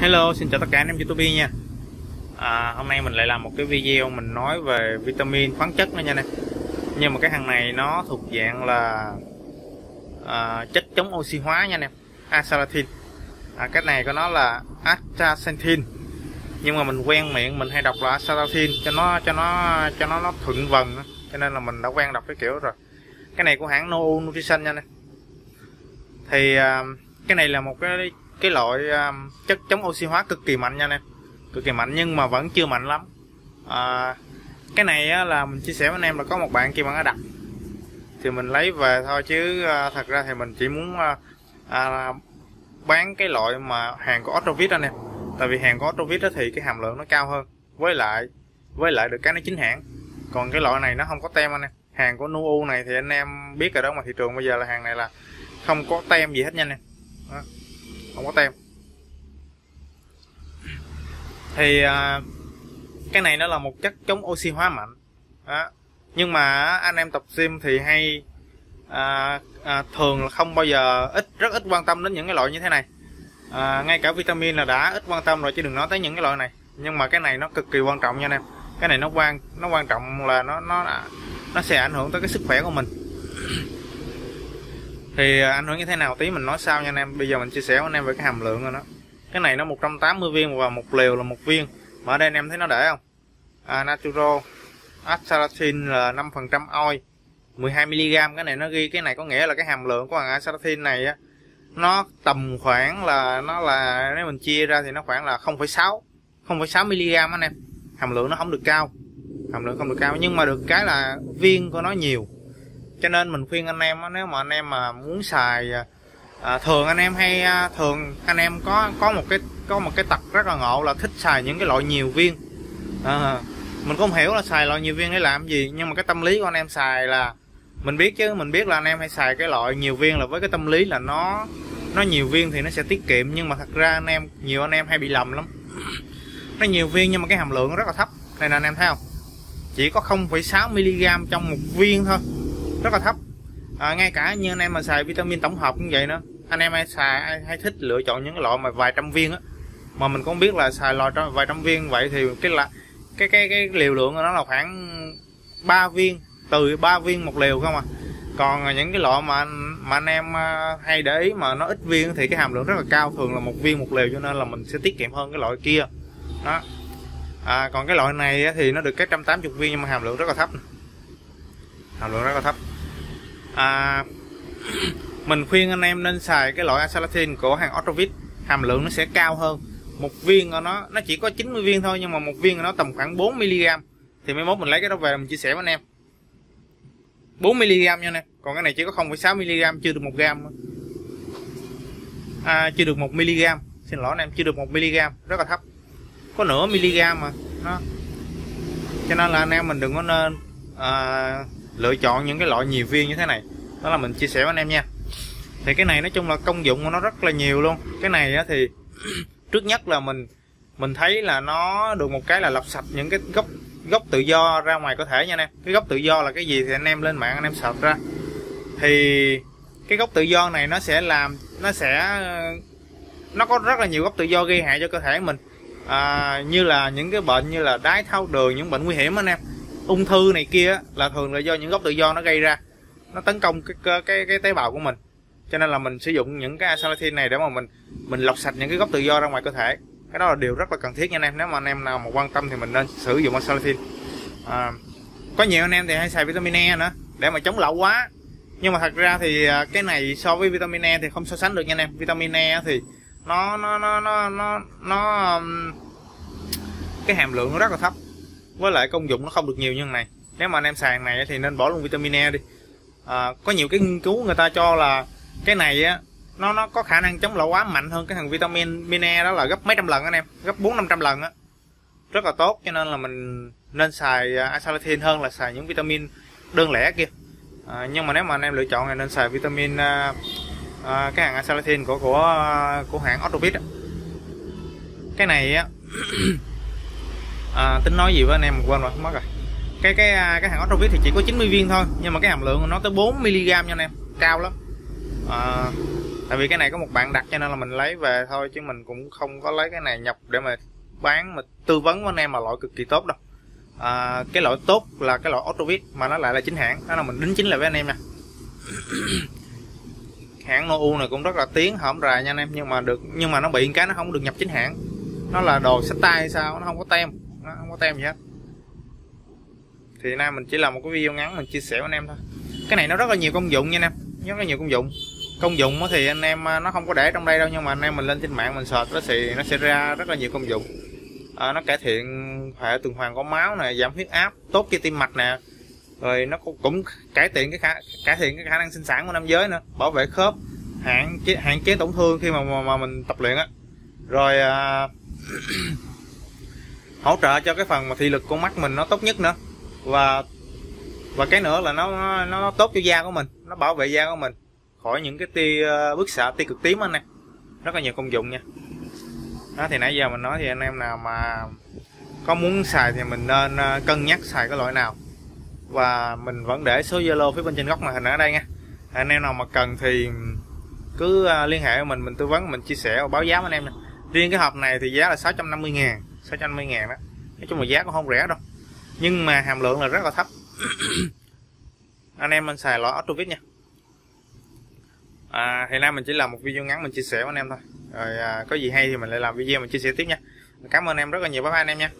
Hello, xin chào tất cả anh em YouTube nha. À, Hôm nay mình lại làm một cái video mình nói về vitamin khoáng chất nữa nha nè Nhưng mà cái hàng này nó thuộc dạng là à, chất chống oxy hóa nha nè Asalatin à, Cái này của nó là astaxanthin. Nhưng mà mình quen miệng mình hay đọc là azalathin cho nó cho nó cho nó nó thuận vần Cho nên là mình đã quen đọc cái kiểu rồi. Cái này của hãng No Nutrition nha nè Thì à, cái này là một cái cái loại um, chất chống oxy hóa cực kỳ mạnh nha anh em. Cực kỳ mạnh nhưng mà vẫn chưa mạnh lắm. À, cái này á, là mình chia sẻ với anh em là có một bạn kia bạn đã đặt. Thì mình lấy về thôi chứ à, thật ra thì mình chỉ muốn à, à, bán cái loại mà hàng của Otrovit anh em. Tại vì hàng của Otrovit thì cái hàm lượng nó cao hơn. Với lại với lại được cái nó chính hãng. Còn cái loại này nó không có tem anh em. Hàng của nuu này thì anh em biết rồi đó mà thị trường bây giờ là hàng này là không có tem gì hết nha anh em. Đó không có tem. Thì à, cái này nó là một chất chống oxy hóa mạnh. Đó. nhưng mà anh em tập gym thì hay à, à, thường là không bao giờ ít rất ít quan tâm đến những cái loại như thế này. À, ngay cả vitamin là đã ít quan tâm rồi chứ đừng nói tới những cái loại này. Nhưng mà cái này nó cực kỳ quan trọng nha anh em. Cái này nó quan nó quan trọng là nó nó nó sẽ ảnh hưởng tới cái sức khỏe của mình thì à, anh ảnh hưởng như thế nào? Tí mình nói sau nha anh em. Bây giờ mình chia sẻ với anh em về cái hàm lượng rồi đó. Cái này nó 180 viên và một liều là một viên. Mà ở đây anh em thấy nó để không? À, Naturo azalathin là 5% oi 12mg cái này nó ghi cái này có nghĩa là cái hàm lượng của hàng azalathin này á nó tầm khoảng là nó là nếu mình chia ra thì nó khoảng là 0,6 0,6 mg anh em. Hàm lượng nó không được cao hàm lượng không được cao. Nhưng mà được cái là viên của nó nhiều cho nên mình khuyên anh em nếu mà anh em mà muốn xài à, thường anh em hay à, thường anh em có có một cái có một cái tật rất là ngộ là thích xài những cái loại nhiều viên. À, mình không hiểu là xài loại nhiều viên để làm gì nhưng mà cái tâm lý của anh em xài là mình biết chứ mình biết là anh em hay xài cái loại nhiều viên là với cái tâm lý là nó nó nhiều viên thì nó sẽ tiết kiệm nhưng mà thật ra anh em nhiều anh em hay bị lầm lắm. Nó nhiều viên nhưng mà cái hàm lượng nó rất là thấp này là anh em thấy không? Chỉ có 0,6 mg trong một viên thôi rất là thấp. À, ngay cả như anh em mà xài vitamin tổng hợp cũng vậy nữa. Anh em hay xài hay, hay thích lựa chọn những cái loại mà vài trăm viên á. Mà mình cũng biết là xài loại vài trăm viên vậy thì cái là cái cái cái liều lượng của nó là khoảng 3 viên từ 3 viên một liều không à. Còn những cái loại mà mà anh em à, hay để ý mà nó ít viên thì cái hàm lượng rất là cao thường là một viên một liều cho nên là mình sẽ tiết kiệm hơn cái loại kia. Đó. À, còn cái loại này thì nó được cái 180 viên nhưng mà hàm lượng rất là thấp. Hàm lượng rất là thấp à, mình khuyên anh em nên xài cái loại asalatin của hàng Otrovit hàm lượng nó sẽ cao hơn. Một viên của nó nó chỉ có 90 viên thôi nhưng mà một viên của nó tầm khoảng 4 mg thì mấy mốt mình lấy cái đó về mình chia sẻ với anh em. 4 mg nha anh em. Còn cái này chỉ có 0,6 mg chưa được một gram à, chưa được một mg xin lỗi anh em chưa được một mg rất là thấp. Có nửa mg mà. Nó cho nên là anh em mình đừng có nên à, lựa chọn những cái loại nhiều viên như thế này. Đó là mình chia sẻ với anh em nha. Thì cái này nói chung là công dụng của nó rất là nhiều luôn. Cái này á thì trước nhất là mình mình thấy là nó được một cái là lọc sạch những cái gốc gốc tự do ra ngoài cơ thể nha anh em. Cái gốc tự do là cái gì thì anh em lên mạng anh em sạch ra. Thì cái gốc tự do này nó sẽ làm nó sẽ nó có rất là nhiều gốc tự do gây hại cho cơ thể mình. À, như là những cái bệnh như là đái tháo đường những bệnh nguy hiểm anh em ung thư này kia là thường là do những gốc tự do nó gây ra. Nó tấn công cái cái cái tế bào của mình. Cho nên là mình sử dụng những cái azalathin này để mà mình mình lọc sạch những cái gốc tự do ra ngoài cơ thể. Cái đó là điều rất là cần thiết nha anh em. Nếu mà anh em nào mà quan tâm thì mình nên sử dụng azalathin à, có nhiều anh em thì hay xài vitamin E nữa để mà chống lão quá nhưng mà thật ra thì à, cái này so với vitamin E thì không so sánh được nha anh em. Vitamin E thì nó nó nó nó nó, nó cái hàm lượng nó rất là thấp với lại công dụng nó không được nhiều như này. Nếu mà anh em xài này thì nên bỏ luôn vitamin E đi. À, có nhiều cái nghiên cứu người ta cho là cái này á nó nó có khả năng chống lão hóa mạnh hơn cái thằng vitamin E đó là gấp mấy trăm lần anh em. Gấp bốn năm trăm lần á. Rất là tốt cho nên là mình nên xài à, azalathin hơn là xài những vitamin đơn lẻ kia. À, nhưng mà nếu mà anh em lựa chọn thì nên xài vitamin à, à, cái hàng azalathin của của à, của hãng Otrovit cái này á à, tính nói gì với anh em quên rồi mất rồi. Cái cái à, cái hàng Otrovit thì chỉ có 90 viên thôi nhưng mà cái hàm lượng của nó tới 4 mg nha anh em cao lắm. À, tại vì cái này có một bạn đặt cho nên là mình lấy về thôi chứ mình cũng không có lấy cái này nhập để mà bán mà tư vấn với anh em mà loại cực kỳ tốt đâu. À, cái loại tốt là cái loại Autovit mà nó lại là chính hãng. Đó là mình đính chính lại với anh em nha. Hãng NOU này cũng rất là tiếng hỏng rài nha anh em nhưng mà được nhưng mà nó bị cái nó không được nhập chính hãng. Nó là đồ sách tay hay sao nó không có tem có tem gì hết. Thì nay mình chỉ làm một cái video ngắn mình chia sẻ với anh em thôi. Cái này nó rất là nhiều công dụng nha anh em. Rất là nhiều công dụng. Công dụng thì anh em à, nó không có để trong đây đâu nhưng mà anh em mình lên trên mạng mình search nó thì nó sẽ ra rất là nhiều công dụng. À, nó cải thiện hệ tuần hoàn của máu nè giảm huyết áp tốt cho tim mạch nè. Rồi nó cũng, cũng cải thiện cái khả cải thiện cái khả năng sinh sản của nam giới nữa bảo vệ khớp hạn chế hạn chế tổn thương khi mà mà, mà mình tập luyện á. Rồi à, hỗ trợ cho cái phần mà thị lực của mắt mình nó tốt nhất nữa. Và và cái nữa là nó nó, nó tốt cho da của mình nó bảo vệ da của mình khỏi những cái tia ờ, bức xạ tia cực tím anh em. Rất là nhiều công dụng nha. Đó thì nãy giờ mình nói thì anh em nào mà có muốn xài thì mình nên ờ, cân nhắc xài cái loại nào. Và mình vẫn để số Zalo phía bên trên góc màn hình ở đây nha. Anh em nào mà cần thì cứ ờ, liên hệ với mình mình tư vấn mình chia sẻ và báo giá với anh em nè riêng cái hộp này thì giá là 650 ngàn. 650 ngàn đó. Nói chung là giá cũng không rẻ đâu. Nhưng mà hàm lượng là rất là thấp. Anh em mình xài loại Autovit nha. À, hiện nay mình chỉ làm một video ngắn mình chia sẻ với anh em thôi. Rồi à, có gì hay thì mình lại làm video mình chia sẻ tiếp nha. Cảm ơn em rất là nhiều. Bye bye anh em nha.